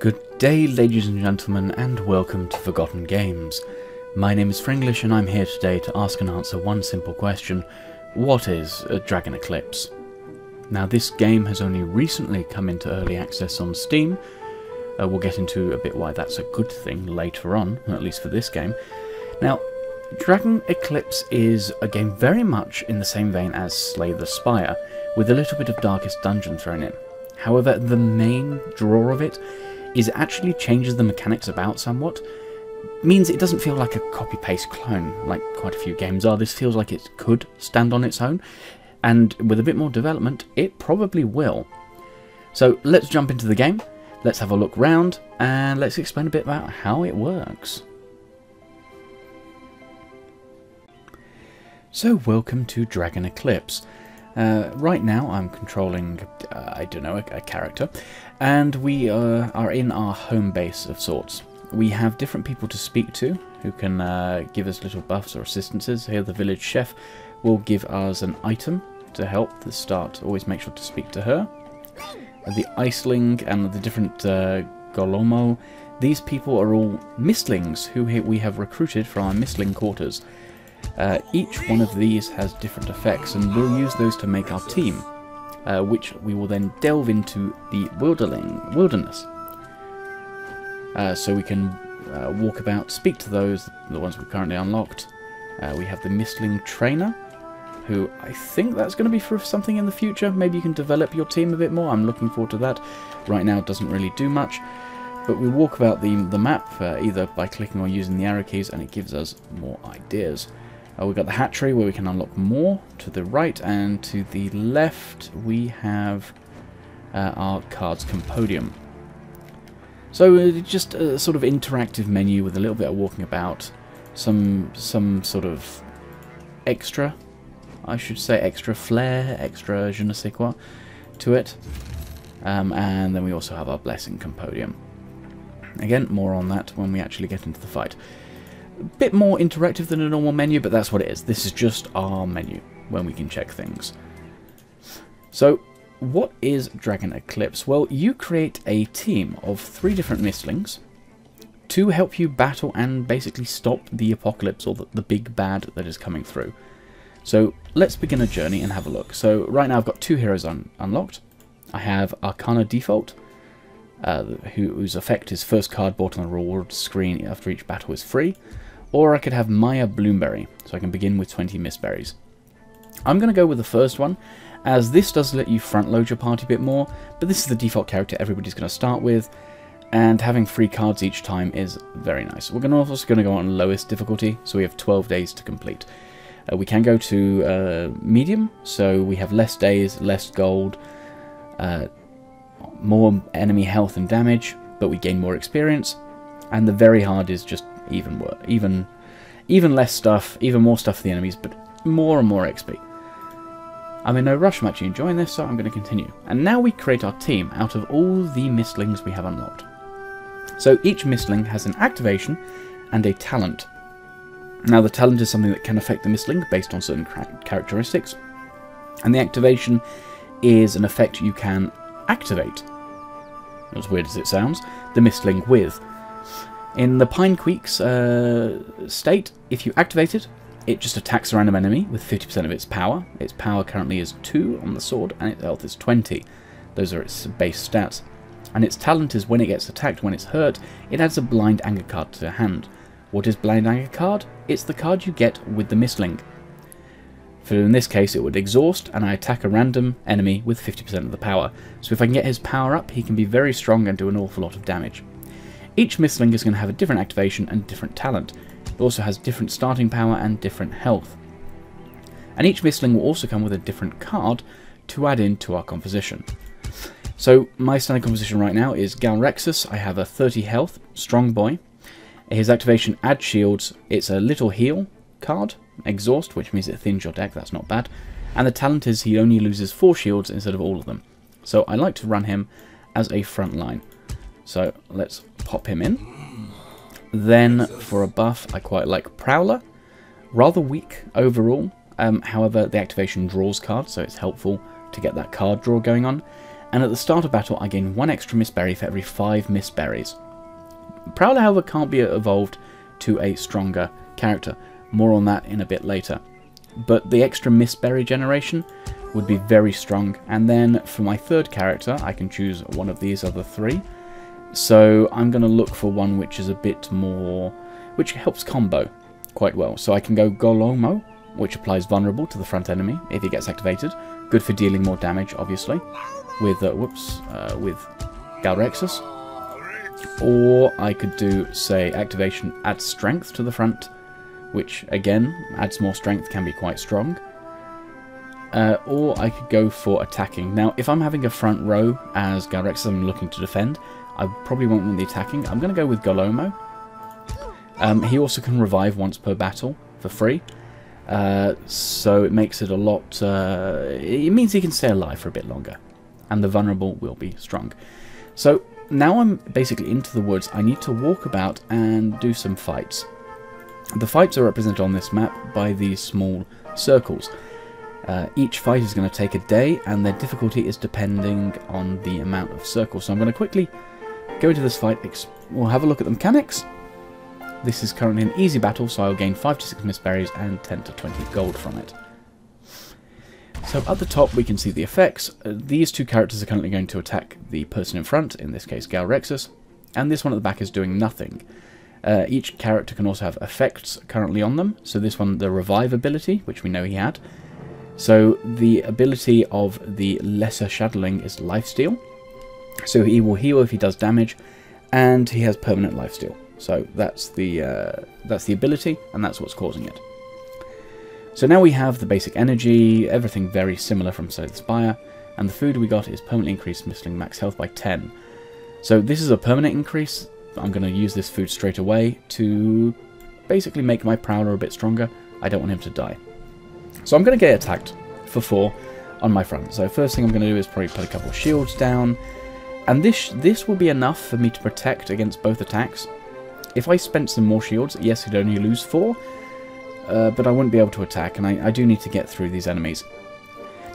Good day, ladies and gentlemen, and welcome to Forgotten Games. My name is Fringlish, and I'm here today to ask and answer one simple question What is a Dragon Eclipse? Now, this game has only recently come into early access on Steam. Uh, we'll get into a bit why that's a good thing later on, at least for this game. Now, Dragon Eclipse is a game very much in the same vein as Slay the Spire, with a little bit of Darkest Dungeon thrown in. However, the main draw of it is it actually changes the mechanics about somewhat. Means it doesn't feel like a copy-paste clone, like quite a few games are. This feels like it could stand on its own, and with a bit more development, it probably will. So let's jump into the game, let's have a look round, and let's explain a bit about how it works. So welcome to Dragon Eclipse. Uh, right now I'm controlling, uh, I don't know, a, a, character, and we uh, are in our home base of sorts. We have different people to speak to who can uh, give us little buffs or assistances. Here the village chef will give us an item to help the start. Always make sure to speak to her. The Iceling and the different uh, Golomo, these people are all Mystlings who we have recruited from our Mystling quarters. Uh, each one of these has different effects, and we'll use those to make our team, uh, which we will then delve into the wilderness. Uh, so we can uh, walk about, speak to those, the ones we've currently unlocked. Uh, we have the Mystling Trainer, who I think that's going to be for something in the future. Maybe you can develop your team a bit more. I'm looking forward to that. Right now it doesn't really do much. But we walk about the, the map uh, either by clicking or using the arrow keys and it gives us more ideas. Uh, we've got the hatchery where we can unlock more to the right, and to the left we have uh, our cards compodium. So uh, just a sort of interactive menu with a little bit of walking about, some some sort of extra, I should say, extra flair, extra je ne sais quoi to it. Um, and then we also have our blessing compodium. Again, more on that when we actually get into the fight bit more interactive than a normal menu, but that's what it is. This is just our menu when we can check things. So, what is Dragon Eclipse? Well, you create a team of three different mystlings to help you battle and basically stop the apocalypse or the, the big bad that is coming through. So let's begin a journey and have a look. So right now I've got two heroes un unlocked. I have Arcana Default, uh, whose effect is first card bought on the reward screen after each battle is free. Or I could have Maya Bloomberry, so I can begin with 20 Mistberries. I'm going to go with the first one, as this does let you front load your party a bit more, but this is the default character everybody's going to start with, and having free cards each time is very nice. We're also going to go on lowest difficulty, so we have 12 days to complete. Uh, we can go to uh, medium, so we have less days, less gold, uh, more enemy health and damage, but we gain more experience, and the very hard is just even even even less stuff, even more stuff for the enemies, but more and more XP. I'm in no rush, I'm actually enjoying this, so I'm going to continue. And now we create our team out of all the mystlings we have unlocked. So each mystling has an activation and a talent. Now the talent is something that can affect the mystling based on certain characteristics, and the activation is an effect you can activate, as weird as it sounds, the mystling with. In the Pine Creeks uh, state, if you activate it, it just attacks a random enemy with 50% of its power. Its power currently is 2 on the sword, and its health is 20. Those are its base stats. And its talent is when it gets attacked, when it's hurt, it adds a Blind Anger card to hand. What is Blind Anger card? It's the card you get with the Mystling. For in this case, it would exhaust, and I attack a random enemy with 50% of the power. So if I can get his power up, he can be very strong and do an awful lot of damage. Each Mystling is going to have a different activation and different talent. It also has different starting power and different health. And each Mystling will also come with a different card to add into our composition. So my standard composition right now is Galrexus. I have a 30 health, strong boy. His activation add shields. It's a little heal card, exhaust, which means it thins your deck. That's not bad. And the talent is he only loses four shields instead of all of them. So I like to run him as a front line. So let's pop him in. Then for a buff, I quite like Prowler. Rather weak overall. Um, however, the activation draws cards, so it's helpful to get that card draw going on. and at the start of battle I gain one extra Mist Berry for every five Mist Berries. Prowler, however, can't be evolved to a stronger character. More on that in a bit later. But the extra Mist Berry generation would be very strong, and then for my third character I can choose one of these other three. So I'm going to look for one which is a bit more... which helps combo quite well. So I can go Golomo, which applies vulnerable to the front enemy if he gets activated. Good for dealing more damage, obviously, with, uh, whoops, uh, with Galrexus. Or I could do, say, activation adds strength to the front, which, again, adds more strength, can be quite strong. Uh, or I could go for attacking. Now, if I'm having a front row as Galrexus I'm looking to defend, I probably won't want the attacking. I'm going to go with Golomo. Um, he also can revive once per battle for free. Uh, so it makes it a lot... Uh, it means he can stay alive for a bit longer. And the vulnerable will be strong. So now I'm basically into the woods. I need to walk about and do some fights. The fights are represented on this map by these small circles. Uh, each fight is going to take a day, and their difficulty is depending on the amount of circles. So I'm going to quickly go into this fight. We'll have a look at the mechanics, this is currently an easy battle, so I'll gain 5 to 6 Mist Berries and 10 to 20 gold from it. So at the top we can see the effects. Uh, these two characters are currently going to attack the person in front, in this case Galrexus, and this one at the back is doing nothing. Uh, each character can also have effects currently on them, so this one, the Revive ability, which we know he had. So the ability of the Lesser Shadowling is Lifesteal, so he will heal if he does damage, and he has permanent lifesteal. So that's the uh, that's the ability, and that's what's causing it. So now we have the basic energy, everything very similar from Slay the Spire, and the food we got is permanently increased Mystling max health by 10. So this is a permanent increase. I'm going to use this food straight away to basically make my Prowler a bit stronger. I don't want him to die. So I'm going to get attacked for 4 on my front. So first thing I'm going to do is probably put a couple of shields down, and this this will be enough for me to protect against both attacks. If I spent some more shields, yes, he'd only lose four, uh, but I wouldn't be able to attack, and I, I do need to get through these enemies.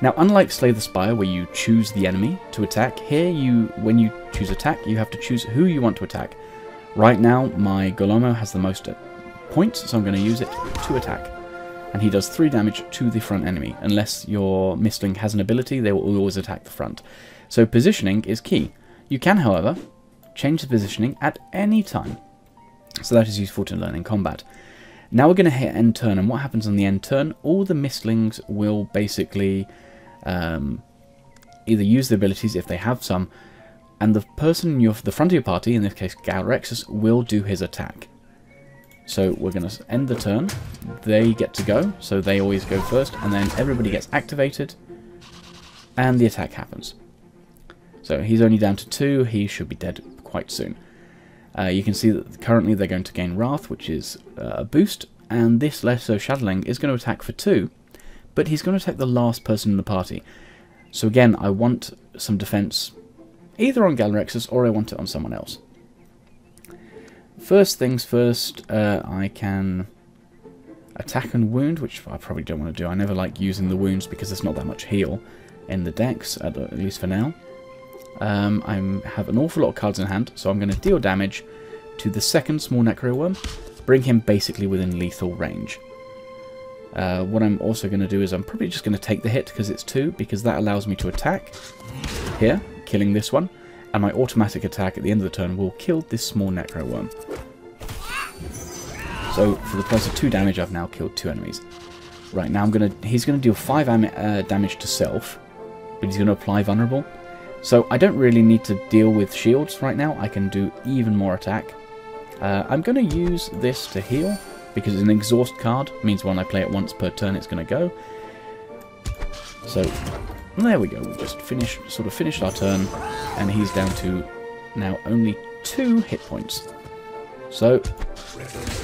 Now, unlike Slay the Spire, where you choose the enemy to attack, here, you when you choose attack, you have to choose who you want to attack. Right now, my Golomo has the most uh, points, so I'm going to use it to attack. And he does 3 damage to the front enemy. Unless your Mystling has an ability, they will always attack the front. So positioning is key. You can, however, change the positioning at any time. So that is useful to learn in combat. Now we're going to hit end turn, and what happens on the end turn? All the mystlings will basically um, either use the abilities if they have some, and the person in your, the front of your party, in this case Galrexus, will do his attack. So we're going to end the turn, they get to go, so they always go first, and then everybody gets activated, and the attack happens. So he's only down to two, he should be dead quite soon. Uh, you can see that currently they're going to gain Wrath, which is uh, a boost, and this Lesser Shadowling is going to attack for 2, but he's going to attack the last person in the party. So again, I want some defense either on Galrexus or I want it on someone else. First things first, uh, I can attack and wound, which I probably don't want to do. I never like using the wounds because there's not that much heal in the decks, at least for now. Um, I have an awful lot of cards in hand, so I'm going to deal damage to the second small Necro Worm, bring him basically within lethal range. Uh, what I'm also going to do is I'm probably just going to take the hit because it's 2, because that allows me to attack here, killing this one, and my automatic attack at the end of the turn will kill this small Necro Worm. So for the price of 2 damage I've now killed 2 enemies. Right, now I'm gonna he's going to deal 5 uh, damage to self, but he's going to apply Vulnerable. So I don't really need to deal with shields right now. I can do even more attack. Uh, I'm going to use this to heal, because an exhaust card means when I play it once per turn it's going to go. So there we go. We just finished, sort of finished our turn, and he's down to now only two hit points. So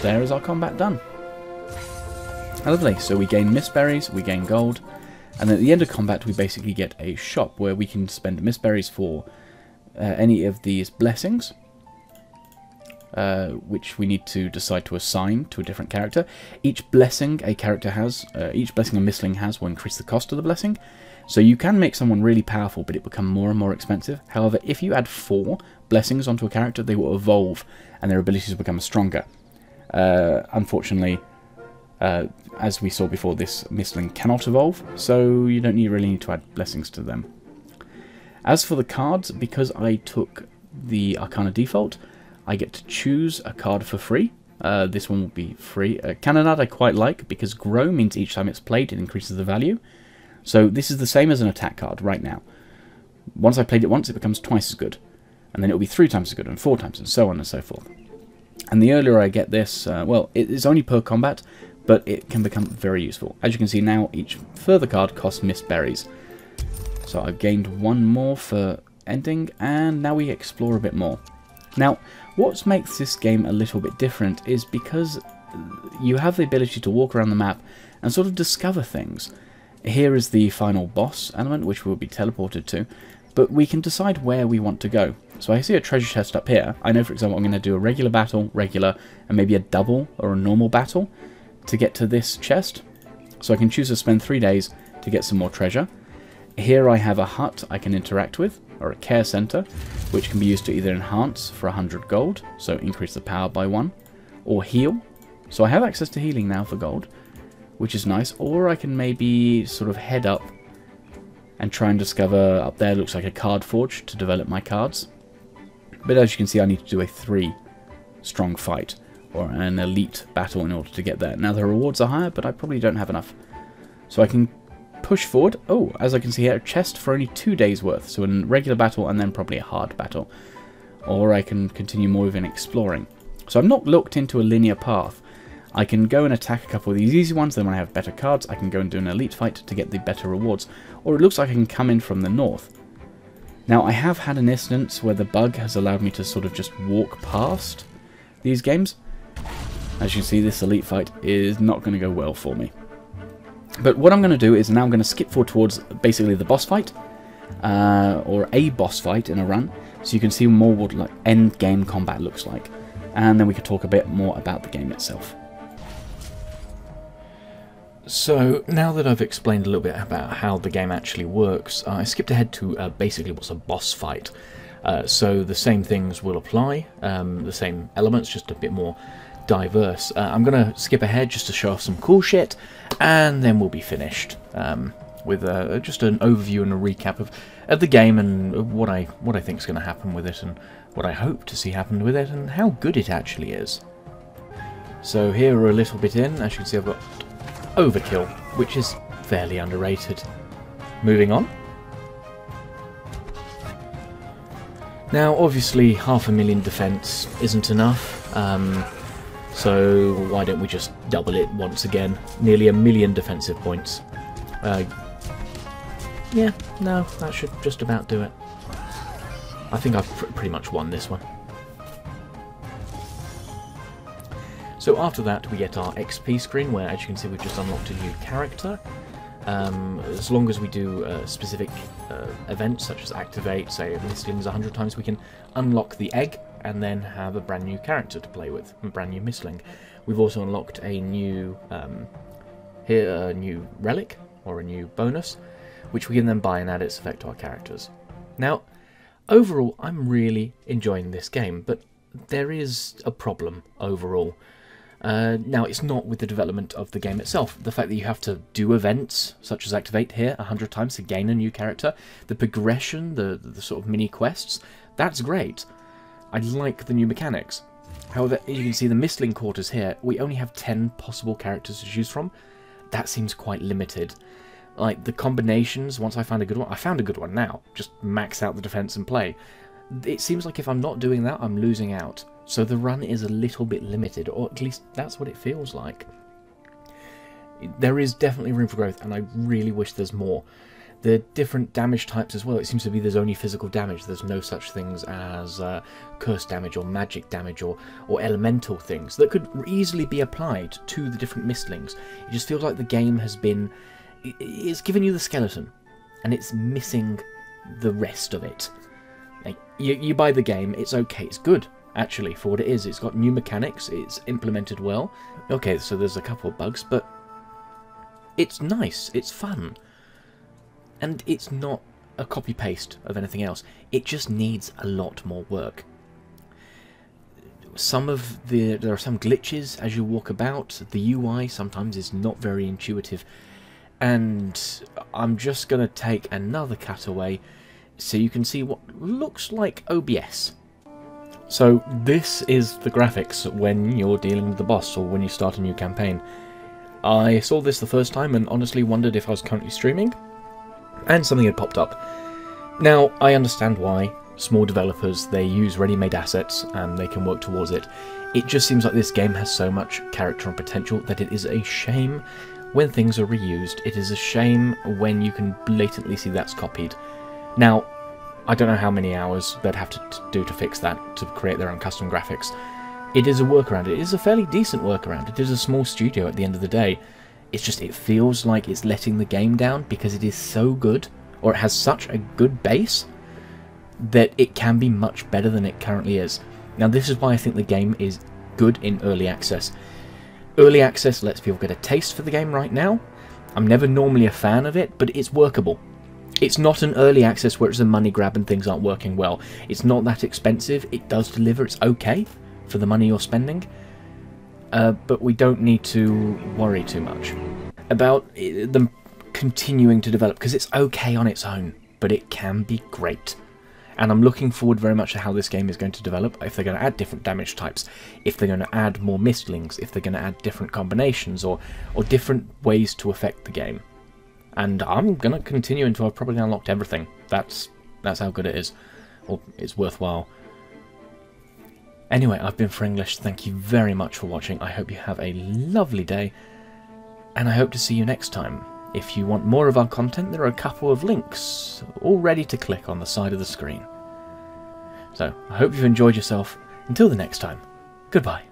there is our combat done. Lovely. So we gain Mist Berries, we gain gold, and at the end of combat, we basically get a shop where we can spend Mist Berries for uh, any of these blessings, uh, which we need to decide to assign to a different character. Each blessing a character has, uh, each blessing a Mystling has will increase the cost of the blessing. So you can make someone really powerful, but it become more and more expensive. However, if you add four blessings onto a character, they will evolve and their abilities will become stronger. Uh, unfortunately, uh, as we saw before, this Mystling cannot evolve, so you don't need, really need to add blessings to them. As for the cards, because I took the Arcana default, I get to choose a card for free. Uh, this one will be free. Uh, I quite like, because Grow means each time it's played it increases the value. So this is the same as an attack card right now. Once I played it once, it becomes twice as good. And then it will be three times as good, and four times, and so on and so forth. And the earlier I get this, uh, well, it is only per combat, but it can become very useful. As you can see now, each further card costs mist berries. So I've gained one more for ending, and now we explore a bit more. Now, what makes this game a little bit different is because you have the ability to walk around the map and sort of discover things. Here is the final boss element, which we'll be teleported to, but we can decide where we want to go. So I see a treasure chest up here. I know, for example, I'm going to do a regular battle, regular, and maybe a double or a normal battle to get to this chest. So I can choose to spend three days to get some more treasure. Here I have a hut I can interact with, or a care center, which can be used to either enhance for 100 gold, so increase the power by one, or heal. So I have access to healing now for gold, which is nice. Or I can maybe sort of head up and try and discover, up there looks like a card forge to develop my cards. But as you can see, I need to do a three strong fight or an elite battle in order to get there. Now the rewards are higher, but I probably don't have enough. So I can push forward. Oh, as I can see here, a chest for only two days worth. So a regular battle and then probably a hard battle. Or I can continue moving exploring. So I've not looked into a linear path. I can go and attack a couple of these easy ones, then when I have better cards, I can go and do an elite fight to get the better rewards. Or it looks like I can come in from the north. Now, I have had an instance where the bug has allowed me to sort of just walk past these games. As you can see, this elite fight is not going to go well for me. But what I'm going to do is now I'm going to skip forward towards basically the boss fight, uh, or a boss fight in a run, so you can see more what like end game combat looks like. And then we can talk a bit more about the game itself. So now that I've explained a little bit about how the game actually works, I skipped ahead to uh, basically what's a boss fight. Uh, so the same things will apply, um, the same elements, just a bit more diverse. Uh, I'm going to skip ahead just to show off some cool shit, and then we'll be finished um, with uh, just an overview and a recap of, of the game and what I what I think is going to happen with it, and what I hope to see happen with it, and how good it actually is. So here we're a little bit in. As you can see, I've got Overkill, which is fairly underrated. Moving on. Now, obviously, half a million defense isn't enough, um, so why don't we just double it once again? Nearly a million defensive points. Uh, yeah, no, that should just about do it. I think I've pr pretty much won this one. So after that we get our XP screen where as you can see we've just unlocked a new character. Um, as long as we do uh, specific uh, events such as activate, say Mystlings 100 times, we can unlock the egg and then have a brand new character to play with, a brand new Mystling. We've also unlocked a new um, here a new relic or a new bonus, which we can then buy and add its effect to our characters. Now, overall, I'm really enjoying this game, but there is a problem overall. Uh, now, it's not with the development of the game itself. The fact that you have to do events, such as Activate here, a hundred times to gain a new character, the progression, the, the sort of mini quests, that's great. I like the new mechanics. However, as you can see, the Mystling quarters here, we only have 10 possible characters to choose from. That seems quite limited. Like, the combinations, once I found a good one, I found a good one now. Just max out the defense and play. It seems like if I'm not doing that, I'm losing out. So the run is a little bit limited, or at least that's what it feels like. There is definitely room for growth, and I really wish there's more. The different damage types as well, it seems to be there's only physical damage, there's no such things as uh, curse damage or magic damage or, or elemental things that could easily be applied to the different mystlings. It just feels like the game has been... It's given you the skeleton, and it's missing the rest of it. Like, you, you buy the game, it's okay, it's good, actually, for what it is. It's got new mechanics, it's implemented well. Okay, so there's a couple of bugs, but it's nice, it's fun. And it's not a copy paste of anything else. It just needs a lot more work. Some of the there are some glitches as you walk about. The UI sometimes is not very intuitive, and I'm just gonna take another cutaway so you can see what looks like OBS. So this is the graphics when you're dealing with the boss or when you start a new campaign. I saw this the first time and honestly wondered if I was currently streaming, and something had popped up. Now, I understand why. Small developers, they use ready-made assets and they can work towards it. It just seems like this game has so much character and potential that it is a shame when things are reused. It is a shame when you can blatantly see that's copied. Now, I don't know how many hours they'd have to do to fix that, to create their own custom graphics. It is a workaround. It is a fairly decent workaround. It is a small studio at the end of the day. It's just, it feels like it's letting the game down because it is so good or it has such a good base that it can be much better than it currently is. Now this is why I think the game is good in early access. Early access lets people get a taste for the game right now. I'm never normally a fan of it, but it's workable. It's not an early access where it's a money grab and things aren't working well. It's not that expensive. It does deliver. It's okay for the money you're spending. Uh, but we don't need to worry too much about eh, them continuing to develop because it's okay on its own, but it can be great. And I'm looking forward very much to how this game is going to develop, if they're going to add different damage types, if they're going to add more mystlings, if they're going to add different combinations, or, or different ways to affect the game. And I'm going to continue until I've probably unlocked everything. That's, that's how good it is, or it's worthwhile. Anyway, I've been Fringlish. thank you very much for watching, I hope you have a lovely day, and I hope to see you next time. If you want more of our content, there are a couple of links all ready to click on the side of the screen. So, I hope you've enjoyed yourself. Until the next time, goodbye.